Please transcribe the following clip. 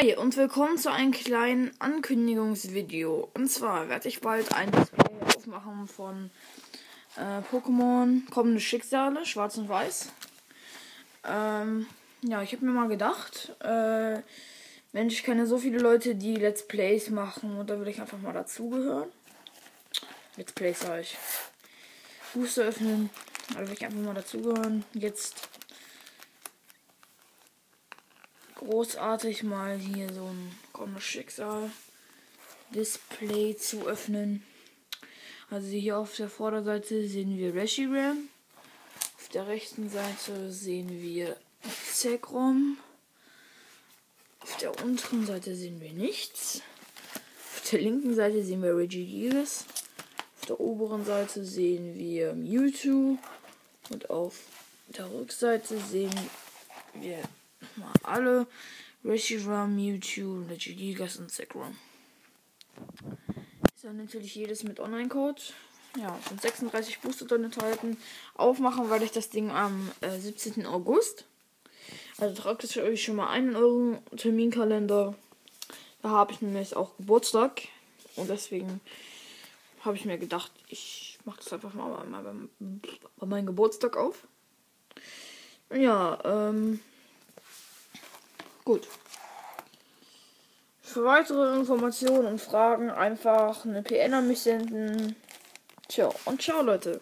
Hey und willkommen zu einem kleinen Ankündigungsvideo. Und zwar werde ich bald ein Display aufmachen von äh, Pokémon Kommende Schicksale, Schwarz und Weiß. Ähm, ja, ich habe mir mal gedacht, äh, Mensch, ich kenne so viele Leute, die Let's Plays machen und da will ich einfach mal dazugehören. Let's Plays sage ich. Booster öffnen, da will ich einfach mal dazugehören. Jetzt großartig mal hier so ein kommendes Schicksal Display zu öffnen. Also hier auf der Vorderseite sehen wir Reshiram. Auf der rechten Seite sehen wir Zekrom. Auf der unteren Seite sehen wir nichts. Auf der linken Seite sehen wir Regigigas. Auf der oberen Seite sehen wir Mewtwo. Und auf der Rückseite sehen wir mal alle. Reshiram, Mewtwo, Regigigas und Zekrom. Ist dann natürlich jedes mit Online-Code. Ja, sind 36 Booster drin enthalten. Aufmachen werde ich das Ding am äh, 17. August. Also tragt es euch schon mal ein in euren Terminkalender. Da habe ich nämlich auch Geburtstag. Und deswegen habe ich mir gedacht, ich mache das einfach mal bei, bei, bei meinem Geburtstag auf. Ja, ähm. Gut. Für weitere Informationen und Fragen einfach eine PN an mich senden. Tja, und ciao, Leute.